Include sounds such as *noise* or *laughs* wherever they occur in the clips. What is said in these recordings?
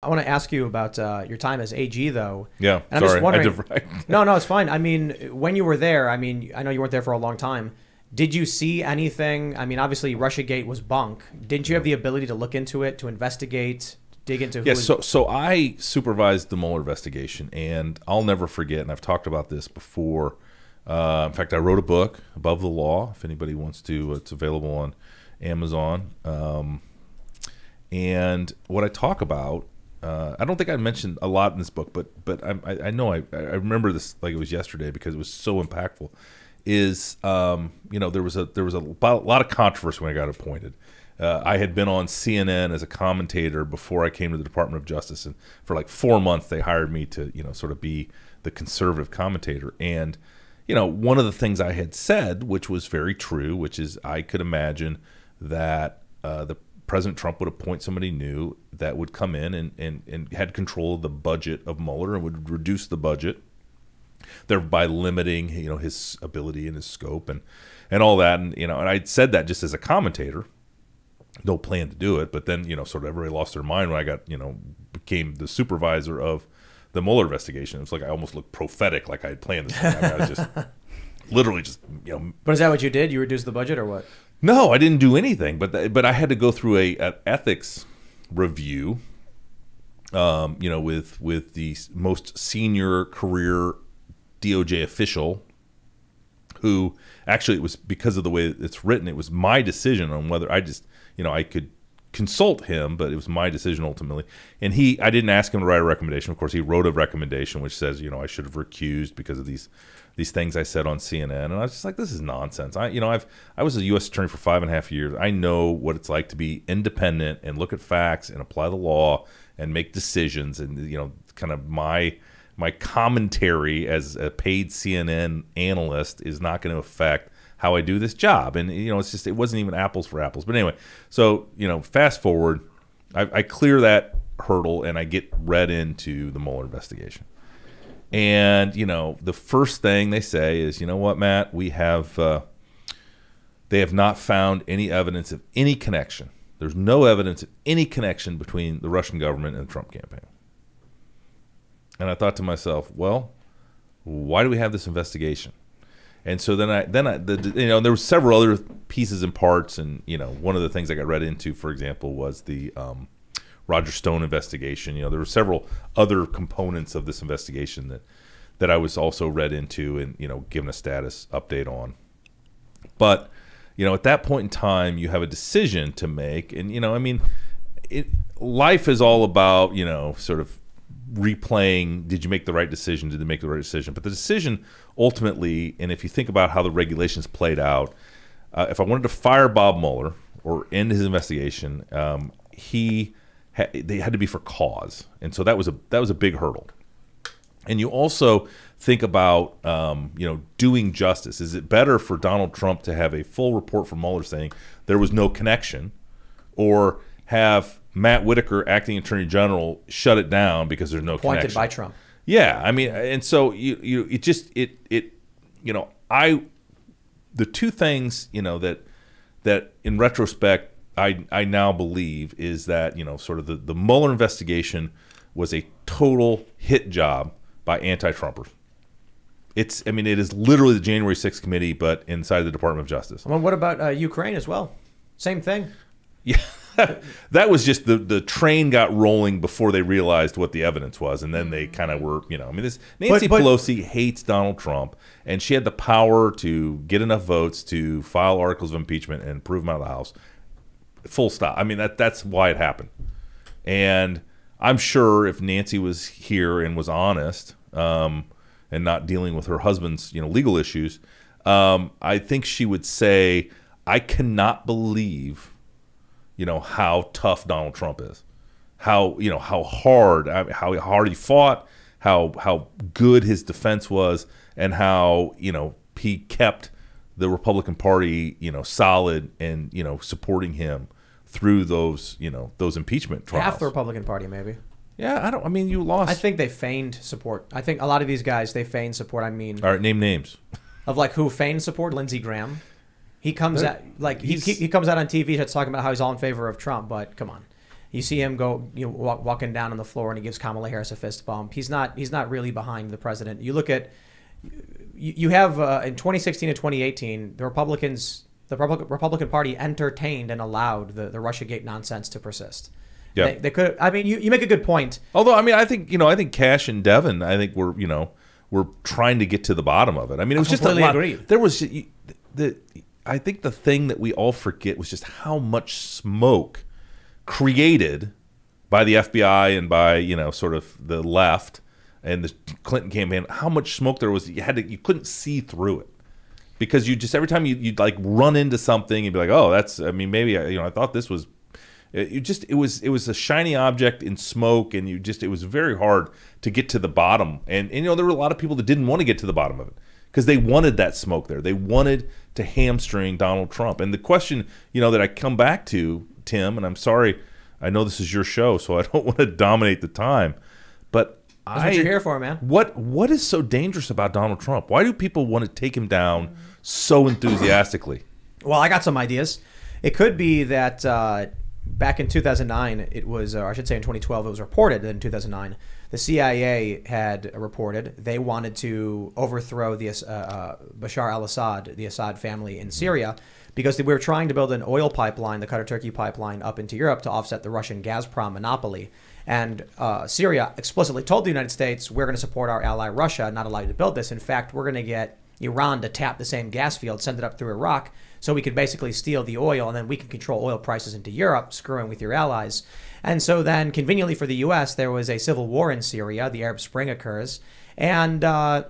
I want to ask you about uh, your time as AG, though. Yeah, And I'm sorry, just wondering. *laughs* No, no, it's fine. I mean, when you were there, I mean, I know you weren't there for a long time. Did you see anything? I mean, obviously, RussiaGate was bunk. Didn't you have the ability to look into it, to investigate, dig into who? Yeah, so so I supervised the Mueller investigation, and I'll never forget. And I've talked about this before. Uh, in fact, I wrote a book, Above the Law. If anybody wants to, it's available on Amazon. Um, and what I talk about, uh, I don't think I mentioned a lot in this book, but but I, I, know I, I remember this like it was yesterday because it was so impactful. Is um, you know there was a there was a lot lot of controversy when I got appointed. Uh, I had been on CNN as a commentator before I came to the Department of Justice, and for like four months they hired me to you know sort of be the conservative commentator. And you know one of the things I had said, which was very true, which is I could imagine that uh, the President Trump would appoint somebody new that would come in and, and, and had control of the budget of Mueller and would reduce the budget, thereby limiting you know his ability and his scope and and all that. And you know, and I said that just as a commentator, no plan to do it. But then you know, sort of everybody lost their mind when I got you know became the supervisor of the Mueller investigation. It was like I almost looked prophetic, like I had planned this. Thing. I, mean, I was just *laughs* literally just you know but is that what you did? You reduced the budget, or what? No, I didn't do anything, but th- but I had to go through a an ethics review. Um, you know, with with the most senior career DOJ official, who actually it was because of the way it's written, it was my decision on whether I just you know I could consult him, but it was my decision ultimately. And he, I didn't ask him to write a recommendation. Of course, he wrote a recommendation which says, you know, I should have recused because of these these things I said on CNN. And I was just like, this is nonsense. I, you know, I've I was a U.S. attorney for five and a half years. I know what it's like to be independent and look at facts and apply the law and make decisions. And you know, kind of my my commentary as a paid CNN analyst is not going to affect how I do this job. And you know, it's just it wasn't even apples for apples. But anyway, so you know, fast forward, I, I clear that hurdle and I get read into the Mueller investigation. And you know, the first thing they say is, you know what, Matt, we have uh, they have not found any evidence of any connection. There's no evidence of any connection between the Russian government and the Trump campaign. And I thought to myself, well, why do we have this investigation? And so then I then I the, you know there were several other pieces and parts, and you know one of the things I got read into, for example, was the um, Roger Stone investigation. You know there were several other components of this investigation that that I was also read into and you know given a status update on. But you know at that point in time, you have a decision to make, and you know I mean, it life is all about you know sort of replaying did you make the right decision did they make the right decision? But the decision ultimately and if you think about how the regulations played out uh, if i wanted to fire bob mueller or end his investigation um, he ha- they had to be for cause. And so that was a that was a big hurdle. And you also think about um, you know doing justice. Is it better for donald trump to have a full report from mueller saying there was no connection or have Matt Whitaker, acting attorney general, shut it down because there's no Appointed connection. by Trump. Yeah, I mean, and so you you it just it it you know I the two things you know that that in retrospect I I now believe is that you know sort of the the Mueller investigation was a total hit job by anti-Trumpers. It's I mean it is literally the January 6th committee, but inside the Department of Justice. Well, what about uh, Ukraine as well? Same thing. Yeah, *laughs* that was just the the train got rolling before they realized what the evidence was, and then they kind of were, you know, I mean, this Nancy But- but- Pelosi hates Donald Trump, and she had the power to get enough votes to file articles of impeachment and prove him out of the House. Full stop. I mean, that that's why it happened, and I'm sure if Nancy was here and was honest, um, and not dealing with her husband's, you know, legal issues, um, I think she would say, "I cannot believe." You know how tough Donald Trump is, how you know how hard how hard he fought, how how good his defense was, and how you know he kept the Republican Party you know solid and you know supporting him through those you know those impeachment trials. Half the Republican Party, maybe. yeah, I don't. I mean, you lost. I think they feigned support. I think a lot of these guys they feigned support. I mean, All right, name names. of like who feigned support? Lindsey Graham. He comes out like he, he, comes out on TV that's talking about how he's all in favor of Trump, but come on. You see him go, you know, walk, walking down on the floor, and he gives Kamala Harris a fist bump. He's not, he's not really behind the president. You look at, you, you have uh, in 2016 and 2018, the Republicans, the Republic, Republican Party entertained and allowed the, the RussiaGate nonsense to persist. Yeah. They, they could. I mean, you, you make a good point. Although, I mean, I think you know, I think Kash and Devin, I think we're you know, we're trying to get to the bottom of it. I mean, it was just a lot. agreed. There was the, I think the thing that we all forget was just how much smoke created by the FBI and by you know, sort of the left and the Clinton campaign. How much smoke there was? You had to, you couldn't see through it. Because you just every time you you like run into something, you'd be like, "Oh, that's." I mean, maybe you know, I thought this was you just it was it was a shiny object in smoke, and you just it was very hard to get to the bottom. And, and you know there were a lot of people that didn't want to get to the bottom of it because they wanted that smoke there. They wanted to hamstring Donald Trump. And the question you know that I come back to Tim, and I'm sorry, I know this is your show, so I *laughs* don't want to dominate the time, but That's I what you're here for, man. what what is so dangerous about Donald Trump? Why do people want to take him down so enthusiastically? Well, I got some ideas. It could be that uh, back in 2009, it was, or I should say in 2012, it was reported that in 2009, the CIA had reported they wanted to overthrow the uh, uh, Bashar al-Assad, the Assad family in Syria, because we were trying to build an oil pipeline, the Qatar Turkey pipeline, up into Europe to offset the Russian Gazprom monopoly. And uh, Syria explicitly told the United States, we're going to support our ally Russia, not allow you to build this. In fact, we're going to get Iran to tap the same gas field, send it up through Iraq, so we could basically steal the oil, and then we can control oil prices into Europe, screwing with your allies. And so then, conveniently for the U.S., there was a civil war in Syria. The Arab Spring occurs, and uh,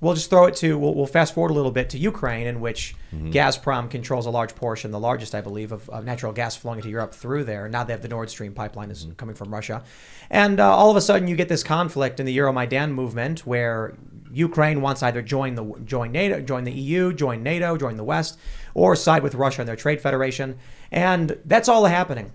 we'll just throw it to we'll, we'll fast forward a little bit to Ukraine, in which Gazprom controls a large portion, the largest, I believe, of, of natural gas flowing into Europe through there. Now they have the Nord Stream pipeline is coming from Russia, and uh, all of a sudden you get this conflict in the Euromaidan movement where Ukraine wants either join the join NATO, join the EU, join NATO, join the West, or side with Russia and their trade federation, and that's all happening.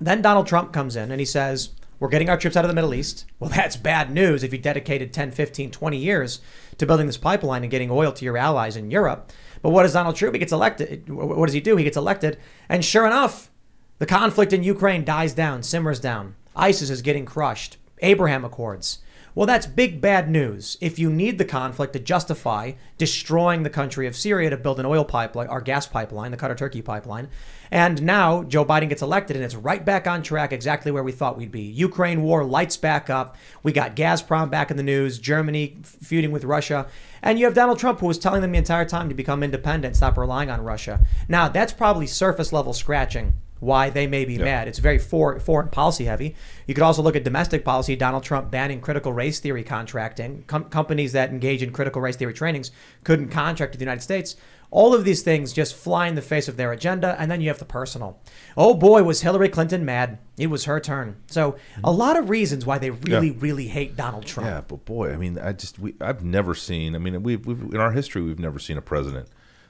Then Donald Trump comes in and he says, We're getting our troops out of the Middle East. Well, *laughs* that's bad news if you dedicated 10, 15, 20 years to building this pipeline and getting oil to your allies in Europe. But what does Donald Trump? He gets elected. What does he do? He gets elected. And sure enough, the conflict in Ukraine dies down, simmers down. ISIS is getting crushed. Abraham Accords. Well, that's big bad news. If you need the conflict to justify destroying the country of Syria to build an oil pipeline or gas pipeline, the Qatar Turkey pipeline, and now Joe Biden gets elected and it's right back on track, exactly where we thought we'd be. Ukraine war lights back up. We got Gazprom back in the news, Germany feuding with Russia, and you have Donald Trump who was telling them the entire time to become independent, stop relying on Russia. Now, that's probably surface level scratching why they may be mad. It's very for, foreign policy heavy. You could also look at domestic policy. Donald Trump banning critical race theory contracting. Com- companies that engage in critical race theory trainings couldn't contract with the United States. All of these things just fly in the face of their agenda, and then you have the personal. Oh boy, was Hillary Clinton mad. It was her turn. So, a lot of reasons why they really, Yeah. really hate Donald Trump. Yeah, but boy, I mean, I just we I've never seen. I mean, we've, we've in our history we've never seen a president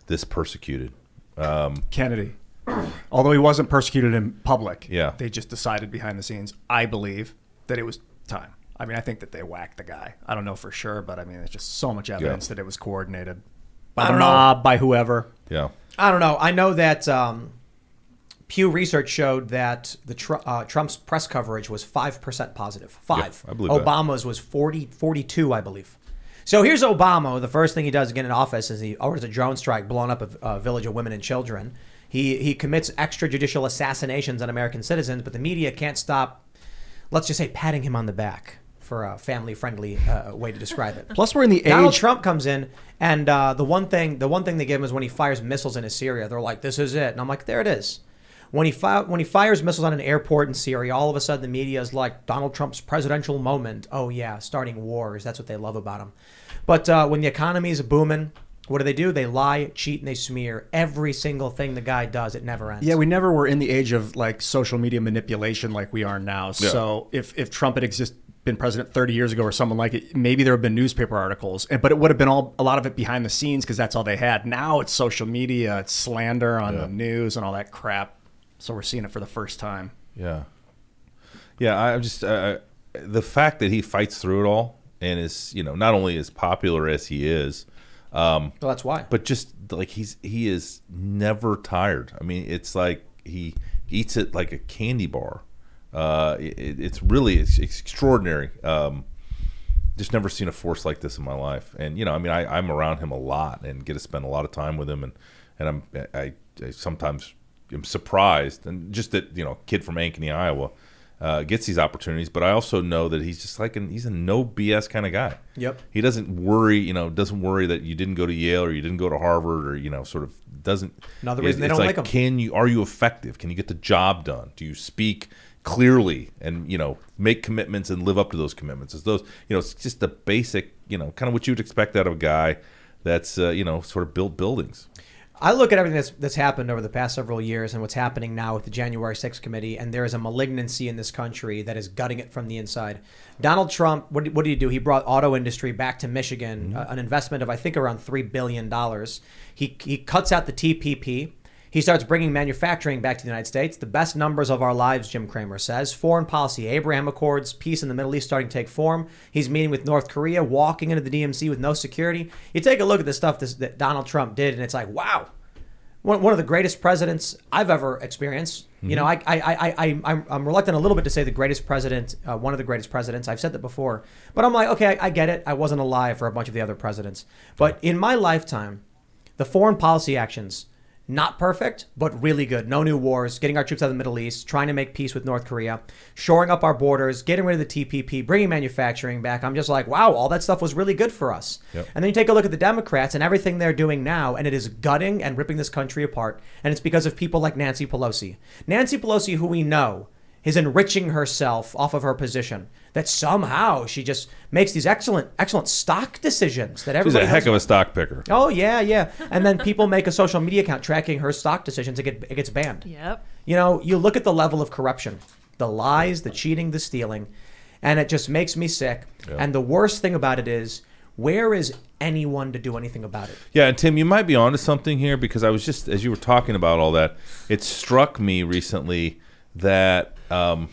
this persecuted. Um, Kennedy. *clears throat* Although he wasn't persecuted in public, Yeah. they just decided behind the scenes, I believe, that it was time. I mean, I think that they whacked the guy. I don't know for sure, but I mean, there's just so much evidence that it was coordinated by I the don't know. mob, by whoever. Yeah, I don't know. I know that um, Pew Research showed that the tr- uh, Trump's press coverage was 5% positive. Five. I believe that. Obama's was 40, 42, I believe. So here's Obama. The first thing he does to get in office is he orders a drone strike blowing up a, a village of women and children. He, he commits extrajudicial assassinations on American citizens, but the media can't stop, let's just say, patting him on the back for a family friendly uh, way to describe it. *laughs* Plus, we're in the Donald age. Trump comes in, and uh, the one thing, the one thing they give him is when he fires missiles into Syria. They're like, "This is it," and I'm like, "There it is." When he fi- when he fires missiles on an airport in Syria, all of a sudden the media is like Donald Trump's presidential moment. Oh yeah, starting wars. That's what they love about him. But uh, when the economy is booming, what do they do? They lie, cheat, and they smear every single thing the guy does. It never ends. Yeah, we never were in the age of like social media manipulation like we are now. So if if Trump had exist been president 30 years ago or someone like it, maybe there would have been newspaper articles, but it would have been all a lot of it behind the scenes because that's all they had. Now it's social media, it's slander on the news and all that crap. So we're seeing it for the first time. yeah, yeah. I- I'm just uh, the fact that he fights through it all and is you know not only as popular as he is, well, that's why. but just like he's he is never tired. I mean, it's like he eats it like a candy bar. Uh, it, it's really it's, it's extraordinary. Um, just never seen a force like this in my life. And you know, I mean, I, I'm around him a lot and get to spend a lot of time with him, and and I'm I, I sometimes am surprised, and just that you know, kid from Ankeny, Iowa, uh, gets these opportunities. But I also know that he's just like an, he's a no BS kind of guy. Yep. He doesn't worry, you know, doesn't worry that you didn't go to Yale or you didn't go to Harvard or you know, sort of doesn't. Another reason they don't like him. Can you are you effective? Can you get the job done? Do you speak? clearly and you know make commitments and live up to those commitments it's those you know it's just the basic you know kind of what you'd expect out of a guy that's uh, you know sort of built buildings I look at everything that's that's happened over the past several years and what's happening now with the January 6th committee, and there is a malignancy in this country that is gutting it from the inside. Donald Trump, what did, what did he do? He brought auto industry back to Michigan, uh, an investment of I think around three billion dollars. He he cuts out the TPP. He starts bringing manufacturing back to the United States. The best numbers of our lives, Jim Cramer says. Foreign policy, Abraham Accords, peace in the Middle East starting to take form. He's meeting with North Korea, walking into the DMZ with no security. You take a look at the stuff this, that Donald Trump did, and it's like, wow, one, one of the greatest presidents I've ever experienced. You know, I, I, I, I, I'm, I'm reluctant a little bit to say the greatest president, uh, one of the greatest presidents. I've said that before, but I'm like, okay, I, I get it. I wasn't alive for a bunch of the other presidents, but in my lifetime, the foreign policy actions not perfect, but really good. No new wars, getting our troops out of the Middle East, trying to make peace with North Korea, shoring up our borders, getting rid of the TPP, bringing manufacturing back. I'm just like, wow, all that stuff was really good for us. Yep. And then you take a look at the Democrats and everything they're doing now, and it is gutting and ripping this country apart. And it's because of people like Nancy Pelosi. Nancy Pelosi, who we know is enriching herself off of her position. That somehow she just makes these excellent, excellent stock decisions that he's everybody. a heck of a stock picker Oh yeah, yeah. And then people make a social media account tracking her stock decisions. It, get, it gets banned. Yep. You know, you look at the level of corruption, the lies, the cheating, the stealing, and it just makes me sick. Yeah. And the worst thing about it is, where is anyone to do anything about it? Yeah, and Tim, you might be onto something here because I was just as you were talking about all that, it struck me recently that um,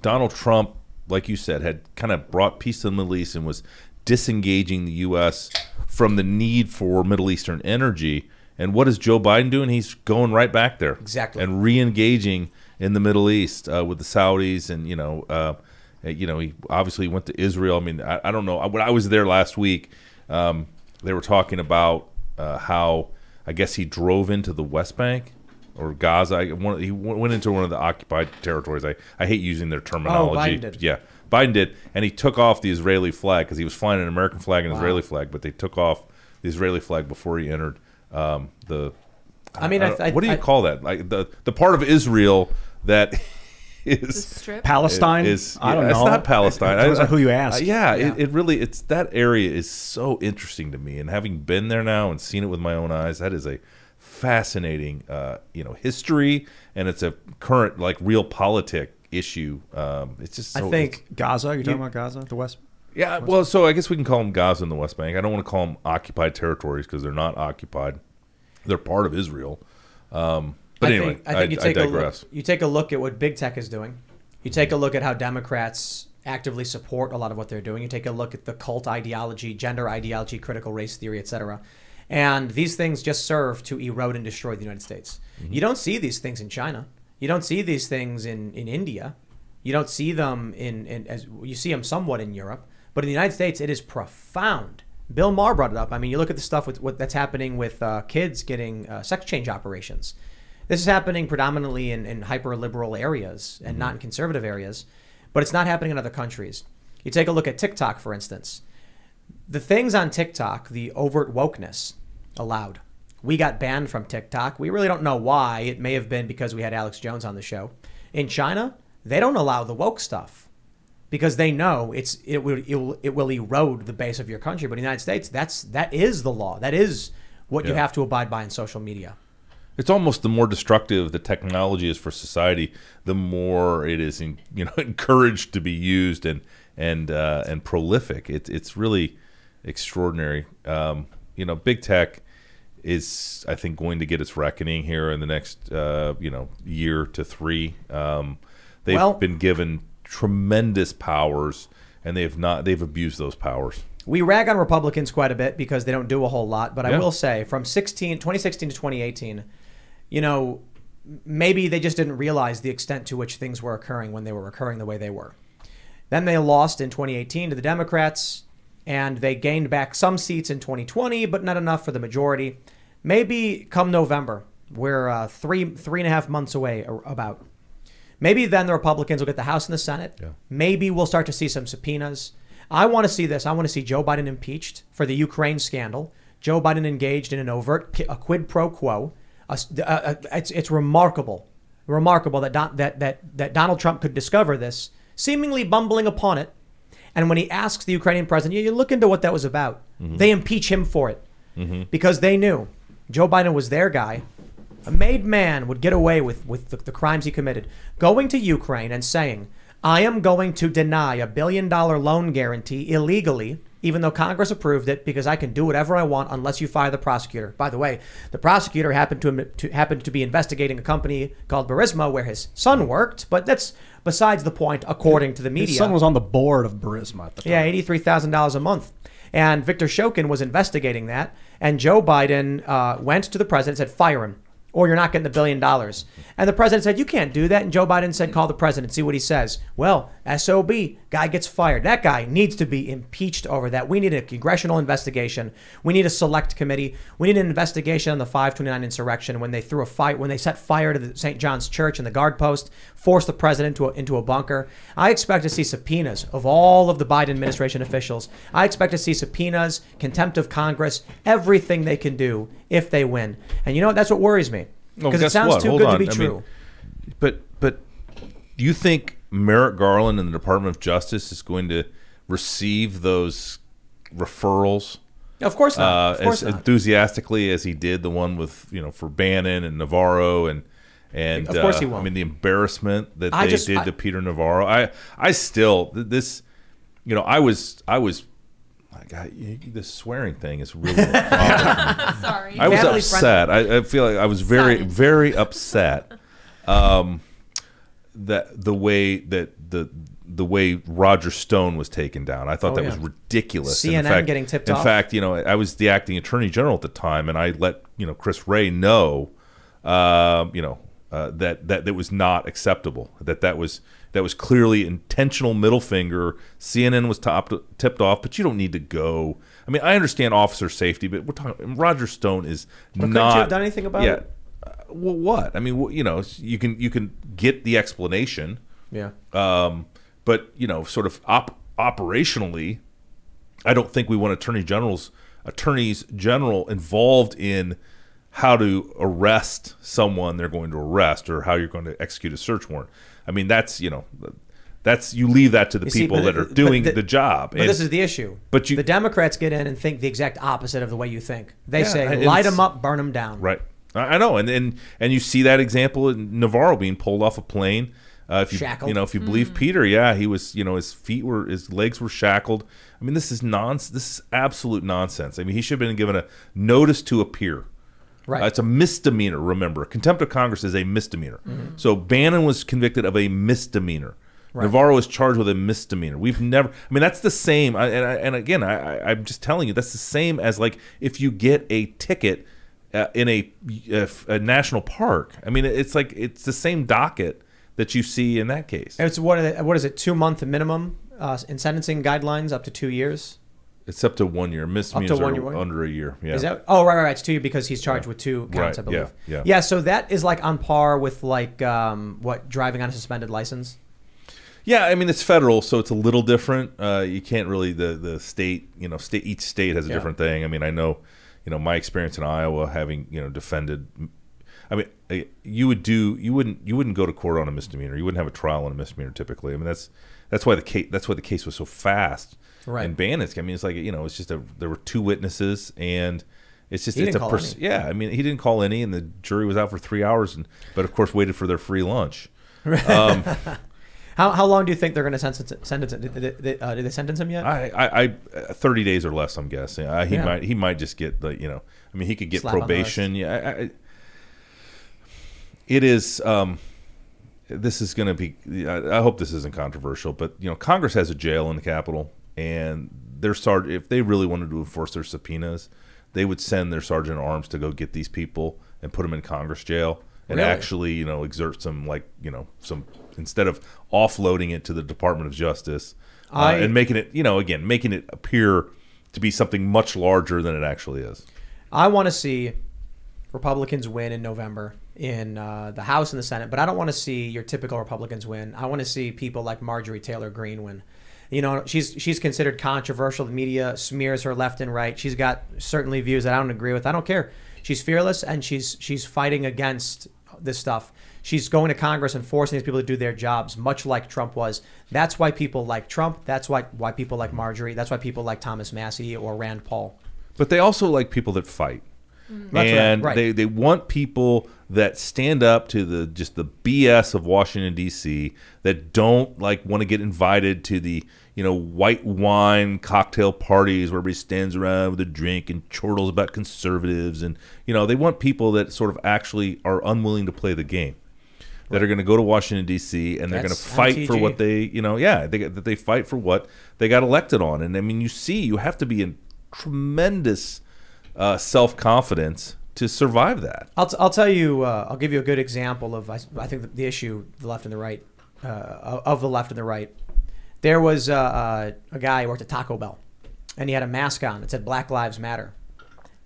Donald Trump, like you said, had kind of brought peace to the Middle East and was disengaging the U.S. from the need for Middle Eastern energy. And what is Joe Biden doing? He's going right back there, Exactly. and re-engaging in the Middle East uh, with the Saudis, and you know, uh, you know, he obviously went to Israel. I mean, I, I don't know. When I was there last week, um, they were talking about uh, how I guess he drove into the West Bank or Gaza. One, he went into one of the occupied territories. I, I hate using their terminology. Oh, Biden did. Yeah, Biden did, and he took off the Israeli flag because he was flying an American flag and Israeli flag, but they took off the Israeli flag before he entered um, the. I mean, I, don't- I, what do you I- call that? Like the the part of Israel that *laughs* is The is strip. Palestine? is I don't yeah, know. It's not Palestine. It depends on who you Uh, ask. yeah, Yeah. It, it really it's that area is so interesting to me, and having been there now and seen it with my own eyes, that is a fascinating uh, you know history, and it's a current like realpolitik issue. Um, it's just so, I think Gaza? You're talking You- about Gaza, the West? yeah. Well, so I guess we can call them Gaza and the West Bank. I don't want to call them occupied territories because they're not occupied; they're part of Israel. Um, but I anyway, think, I think you take a look. You take a look at what big tech is doing. You take a look at how Democrats actively support a lot of what they're doing. You take a look at the cult ideology, gender ideology, critical race theory, etc. And these things just serve to erode and destroy the United States. Mm-hmm. You don't see these things in China. You don't see these things in, in India. You don't see them in, in as you see them somewhat in Europe, but in the United States, it is profound. Bill Maher brought it up. I mean, you look at the stuff with what that's happening with uh, kids getting uh, sex change operations. This is happening predominantly in, in hyper liberal areas and not in conservative areas, but it's not happening in other countries. You take a look at TikTok, for instance. The things on TikTok, the overt wokeness, allowed. We got banned from TikTok. We really don't know why. It may have been because we had Alex Jones on the show. In China, they don't allow the woke stuff because they know it's it will it will, it will erode the base of your country. But in the United States, that's that is the law. That is what you have to abide by in social media. It's almost the more destructive the technology is for society, the more it is, in, you know, *laughs* encouraged to be used and and uh, and prolific. It's it's really extraordinary. Um, you know, big tech is, I think, going to get its reckoning here in the next, uh, you know, year to three. Um, they've Well- been given tremendous powers, and they've not they've abused those powers. We rag on Republicans quite a bit because they don't do a whole lot, but I will say from 16, 2016 to 2018, you know, maybe they just didn't realize the extent to which things were occurring when they were occurring the way they were. Then they lost in 2018 to the Democrats, and they gained back some seats in 2020, but not enough for the majority. Maybe come November, we're uh, three three and a half months away about. Maybe then the Republicans will get the House and the Senate. Yeah. Maybe we'll start to see some subpoenas. I want to see this. I want to see Joe Biden impeached for the Ukraine scandal. Joe Biden engaged in an overt a quid pro quo. A, a, a, it's, it's remarkable, remarkable that, Don, that, that, that Donald Trump could discover this, seemingly bumbling upon it. And when he asks the Ukrainian president, you look into what that was about, mm-hmm. they impeach him for it mm-hmm. because they knew Joe Biden was their guy. A made man would get away with, with the, the crimes he committed. Going to Ukraine and saying, I am going to deny a billion dollar loan guarantee illegally even though Congress approved it, because I can do whatever I want unless you fire the prosecutor. By the way, the prosecutor happened to, to happened to be investigating a company called Burisma where his son worked, but that's besides the point, according to the media. His son was on the board of Burisma at the time. Yeah, eighty-three thousand dollars a month. And Victor Shokin was investigating that, and Joe Biden uh, went to the president and said, "Fire him." Or you're not getting the billion dollars. And the president said, You can't do that. And Joe Biden said, Call the president, see what he says. Well, SOB, guy gets fired. That guy needs to be impeached over that. We need a congressional investigation. We need a select committee. We need an investigation on the 529 insurrection when they threw a fight, when they set fire to the St. John's Church and the guard post, forced the president into a, into a bunker. I expect to see subpoenas of all of the Biden administration officials. I expect to see subpoenas, contempt of Congress, everything they can do if they win. And you know what? That's what worries me because well, it sounds what? too Hold good on. to be I true. Mean, but but do you think Merrick Garland and the Department of Justice is going to receive those referrals? Of course not. Uh, of course as not. enthusiastically as he did the one with you know for Bannon and Navarro and and of course uh, he won't. I mean the embarrassment that I they just, did I, to Peter Navarro. I I still this you know I was I was God, this swearing thing is really. *laughs* Sorry. I was Family upset. I, I, feel like I was very, Sorry. very upset. Um, that the way that the the way Roger Stone was taken down, I thought oh, that yeah. was ridiculous. CNN in fact, getting tipped in off. In fact, you know, I was the acting attorney general at the time, and I let you know Chris Wray know, uh, you know, uh, that that that was not acceptable. That that was that was clearly intentional middle finger. CNN was topped, tipped off, but you don't need to go. I mean, I understand officer safety, but we're talking. Roger Stone is but not. you have done anything about yeah, it? Uh, well, what? I mean, you know, you can you can get the explanation. Yeah. Um, but you know, sort of op- operationally, I don't think we want attorney generals, attorneys general involved in how to arrest someone they're going to arrest or how you're going to execute a search warrant. I mean, that's you know, that's you leave that to the you people see, that are doing the, the, job. But and, this is the issue. But you, the Democrats get in and think the exact opposite of the way you think. They yeah, say light them up, burn them down. Right. I know, and and and you see that example in Navarro being pulled off a plane. Uh, if you shackled. you know if you believe mm. Peter, yeah, he was you know his feet were his legs were shackled. I mean, this is nonsense. This is absolute nonsense. I mean, he should have been given a notice to appear. Right. Uh, it's a misdemeanor. Remember, contempt of Congress is a misdemeanor. Mm-hmm. So Bannon was convicted of a misdemeanor. Right. Navarro was charged with a misdemeanor. We've never. I mean, that's the same. I, and I, and again, I, I'm just telling you, that's the same as like if you get a ticket uh, in a, a, a national park. I mean, it's like it's the same docket that you see in that case. It's what what is it? Two month minimum uh, in sentencing guidelines, up to two years. It's up to one year. Misdemeanors are year. under a year. Yeah. Is that? Oh, right, right, right. It's two because he's charged yeah. with two counts, right. I believe. Yeah, yeah. Yeah. So that is like on par with like um, what driving on a suspended license. Yeah, I mean it's federal, so it's a little different. Uh, you can't really the the state, you know, state each state has a yeah. different thing. I mean, I know, you know, my experience in Iowa, having you know defended. I mean, you would do you wouldn't you wouldn't go to court on a misdemeanor. You wouldn't have a trial on a misdemeanor typically. I mean, that's that's why the case that's why the case was so fast Right. And Bannon, I mean, it's like you know, it's just a there were two witnesses, and it's just he it's a person. Yeah, I mean, he didn't call any, and the jury was out for three hours, and but of course waited for their free lunch. Um, *laughs* how, how long do you think they're going to sentence sentence did they, uh, did they sentence him yet? I, I, I thirty days or less. I'm guessing. Uh, he yeah. might he might just get the you know. I mean, he could get Slap probation. Yeah. I, I, it is. Um, this is going to be. I hope this isn't controversial, but you know, Congress has a jail in the Capitol and their sergeant, if they really wanted to enforce their subpoenas, they would send their sergeant at arms to go get these people and put them in Congress jail and Really? actually you know exert some like you know some instead of offloading it to the Department of Justice uh, I- and making it you know again making it appear to be something much larger than it actually is. I want to see Republicans win in November in uh, the House and the Senate, but I don't want to see your typical Republicans win. I want to see people like Marjorie Taylor Greene win. You know, she's she's considered controversial. The media smears her left and right. She's got certainly views that I don't agree with. I don't care. She's fearless and she's she's fighting against this stuff. She's going to Congress and forcing these people to do their jobs, much like Trump was. That's why people like Trump. That's why why people like Marjorie. That's why people like Thomas Massie or Rand Paul. But they also like people that fight. Mm. That's right, and right. they, they want people that stand up to the just the BS of Washington D.C. that don't like want to get invited to the you know white wine cocktail parties where everybody stands around with a drink and chortles about conservatives and you know they want people that sort of actually are unwilling to play the game that are going to go to Washington D.C. and they're going to That's fight for what they you know yeah they that they fight for what they got elected on and I mean you see you have to be in tremendous uh, self confidence to survive that. I'll, t- I'll tell you, uh, I'll give you a good example of, I, I think, the, the issue, the left and the right, uh, of the left and the right. There was uh, uh, a guy who worked at Taco Bell, and he had a mask on that said Black Lives Matter.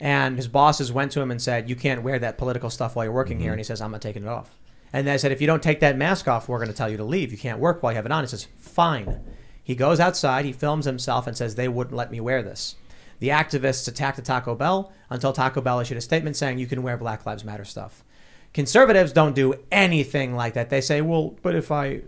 And his bosses went to him and said, You can't wear that political stuff while you're working here. And he says, I'm not taking it off. And they said, If you don't take that mask off, we're going to tell you to leave. You can't work while you have it on. He says, Fine. He goes outside, he films himself, and says, They wouldn't let me wear this. The activists attacked the Taco Bell until Taco Bell issued a statement saying you can wear Black Lives Matter stuff. Conservatives don't do anything like that. They say, well, but if I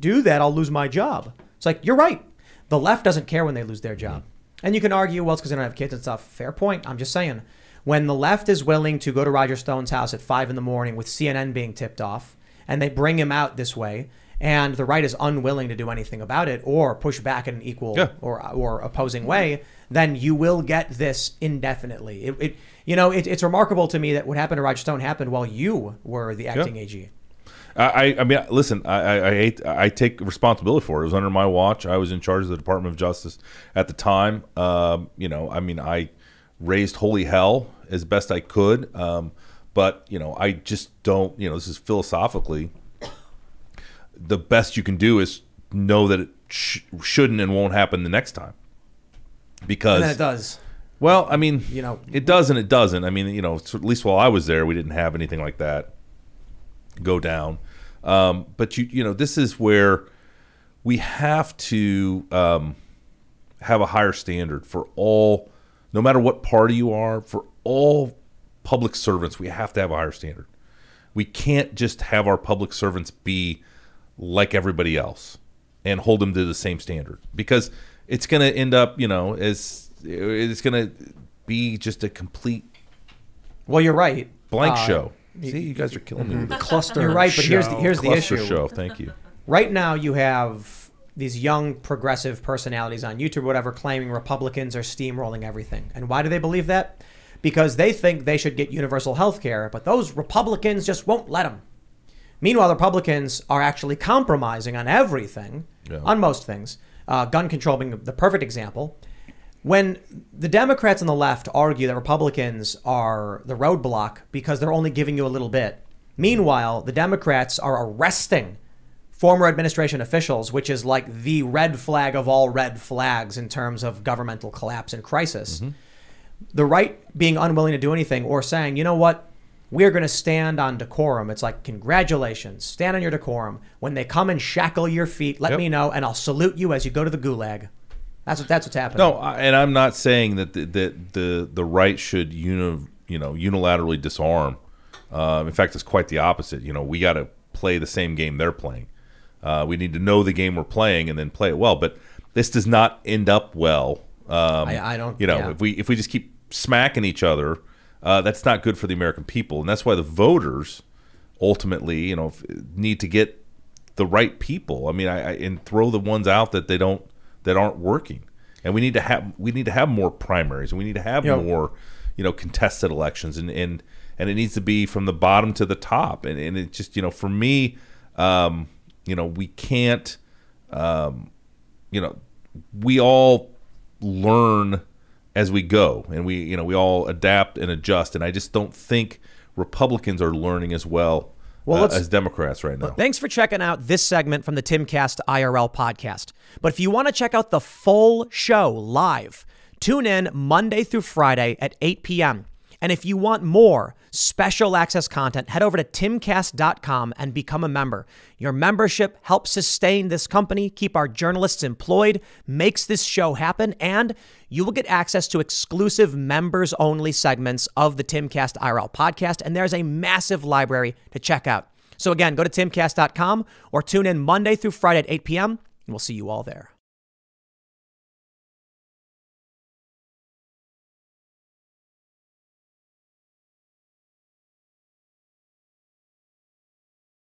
do that, I'll lose my job. It's like, you're right. The left doesn't care when they lose their job. Mm-hmm. And you can argue, well, it's because they don't have kids and stuff. Fair point. I'm just saying. When the left is willing to go to Roger Stone's house at 5 in the morning with CNN being tipped off, and they bring him out this way, and the right is unwilling to do anything about it or push back in an equal Yeah. or, or opposing way, then you will get this indefinitely. It, it you know, it, it's remarkable to me that what happened to Roger Stone happened while you were the acting AG. I, I- mean, listen, I, I, I hate, I take responsibility for it. It was under my watch. I was in charge of the Department of Justice at the time. Um, you know, I mean, I raised holy hell as best I could. Um, but you know, I just don't. You know, this is philosophically the best you can do is know that it sh- shouldn't and won't happen the next time. Because And it does. Well, I mean, You know- it does and it doesn't. I mean, you know, at least while I was there, we didn't have anything like that go down. Um, but you, you know, this is where we have to um, have a higher standard for all, no matter what party you are, for all public servants. We have to have a higher standard. We can't just have our public servants be like everybody else and hold them to the same standard because it's going to end up, you know, as it's going to be just a complete Well, you're right. blank Uh, show. See, you guys are killing me with the *laughs* Cluster. You're right, but here's the, show. here's the issue. show. Thank you. *laughs* Right now, you have these young progressive personalities on YouTube, or whatever, claiming Republicans are steamrolling everything. And why do they believe that? Because they think they should get universal health care, but those Republicans just won't let them. Meanwhile, the Republicans are actually compromising on everything, Yeah. on most things. Uh, gun control being the perfect example. When the Democrats and the left argue that Republicans are the roadblock because they're only giving you a little bit, meanwhile, the Democrats are arresting former administration officials, which is like the red flag of all red flags in terms of governmental collapse and crisis. The right being unwilling to do anything or saying, you know what, we're going to stand on decorum. It's like, congratulations, stand on your decorum. When they come and shackle your feet, let Yep. me know, and I'll salute you as you go to the gulag. That's what that's what's happening. No, I- and I'm not saying that the, that the the right should uni, you know unilaterally disarm. Um, in fact, it's quite the opposite. You know, we got to play the same game they're playing. Uh, we need to know the game we're playing and then play it well. But this does not end up well. Um, I- I don't- You know, yeah. if we if we just keep smacking each other, uh, that's not good for the American people, and that's why the voters ultimately, you know, need to get the right people. I mean, I, I and throw the ones out that they don't that aren't working. And we need to have we need to have more primaries, and we need to have Yeah. more, you know, contested elections, and and and it needs to be from the bottom to the top. And and it just you know for me, um, you know, we can't, um, you know, we all learn as we go, and we you know we all adapt and adjust. And I just don't think Republicans are learning as well Well, uh, as Democrats right now. Thanks for checking out this segment from the Timcast IRL podcast. But if you want to check out the full show live, tune in Monday through Friday at 8 p.m. And if you want more special access content, head over to timcast.com and become a member. Your membership helps sustain this company, keep our journalists employed, makes this show happen, and you will get access to exclusive members only segments of the Timcast IRL podcast. And there's a massive library to check out. So again, go to timcast.com or tune in Monday through Friday at 8 p.m. and we'll see you all there.